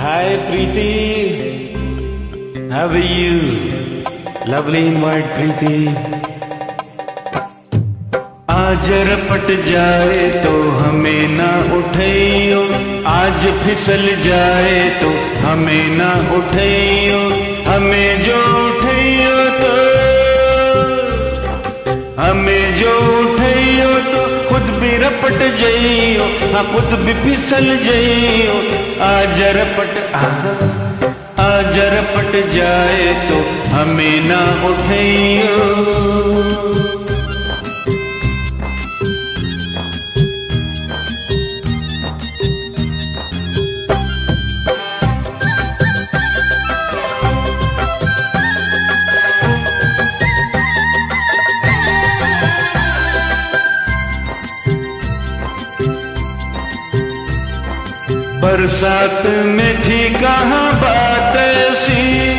Hi, Preeti. How are you? Lovely white, Preeti. आज रपट जाए तो हमें ना उठाइयो आज फिसल जाए तो हमें ना उठाइयो हमें जो उठाइयो रपट जइयो हाँ खुद भी फिसल जइयो। आज रपट आ आज रपट जाए तो हमें ना उठाइयो। बरसात में थी कहाँ बात ऐसी?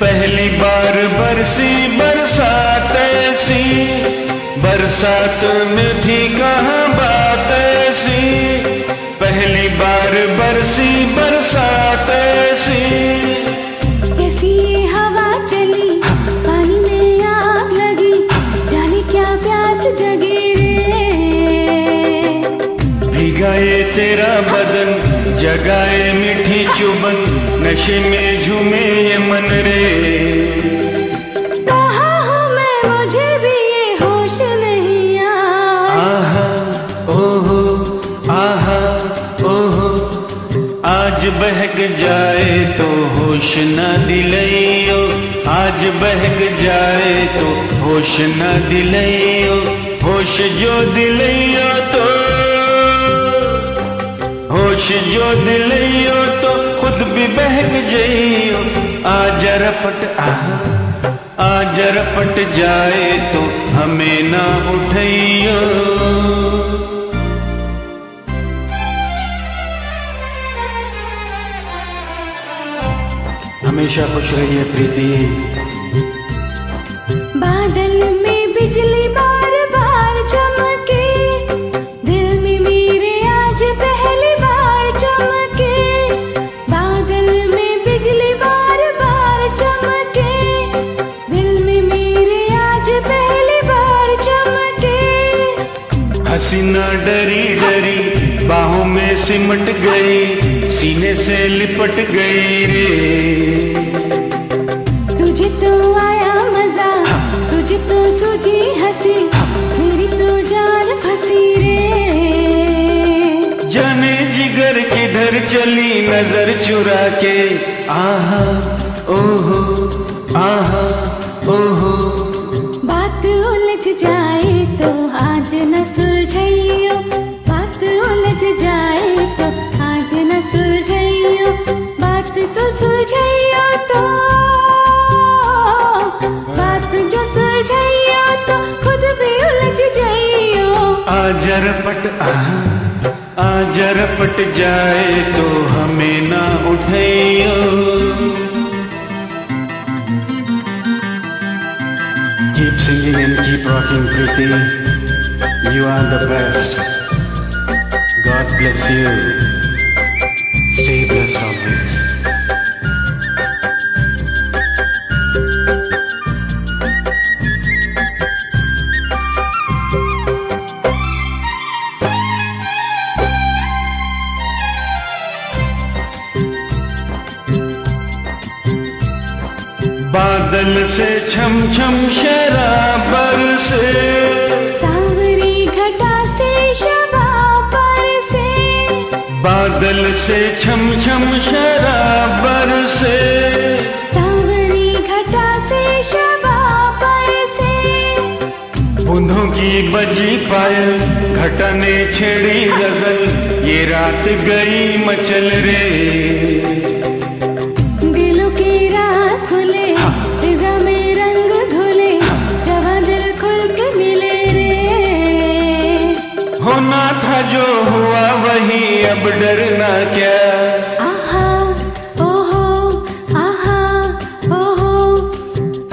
पहली बार बरसी बरसात ऐसी। बरसात में थी कहाँ बात ऐसी? पहली बार बरसी बरसात ऐसी। जगाए मीठी चुबन नशे में झूमे ये मन रे। मैं मुझे भी ये होश नहीं आया। आहा ओहो आहा ओहो आज बहक जाए तो होश न दिलइयो आज बहक जाए तो होश न दिलइयो होश जो दिलइयो होश जो दिलइयो तो खुद भी बहक जइयो। आज रपट आहा आज रपट जाए तो हमें ना उठइयो हमेशा खुश रहिए प्रीति। बादल में बिजली हसीना डरी डरी बाहों में सिमट गई सीने से लिपट गई रे। तुझे तो आया मज़ा तुझे तो सूझी हँसी मेरी तो जान फंसी रे। जाने जिगर किधर चली नज़र चुरा के आहा ओहो आहा ओहो। बात उलझ जाए आजरपट आजरपट जाए तो हमें ना उठाइयो keep singing and keep rocking Preeti you are the best god bless you stay blessed always बादल से छम छम शराबर से। सांवरी घटा से शबाबर से। बादल से छम छम शराबर से। सांवरी घटा से शबाबर से। बूंदों की बजी पायल घटा ने छेड़ी गज़ल। ये रात गई मचल रे। अब डरना क्या? आहा ओहो आहा ओहो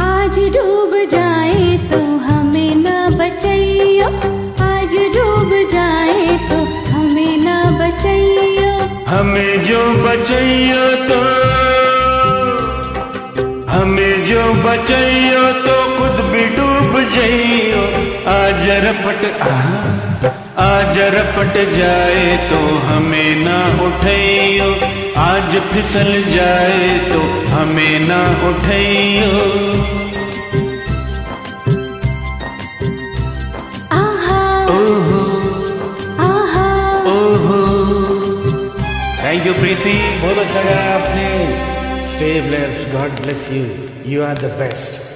आज डूब जाए तो हमें ना बचाइयो आज डूब जाए तो हमें ना बचाइयो हमें जो बचैयो तो हमें जो बचैयो आज रपट आज रपट जाए तो हमें ना उठैयो। आज फिसल जाए तो हमें ना उठैयो। थैंक यू प्रीति बहुत अच्छा गाया आपने। Stay blessed god bless you you are the best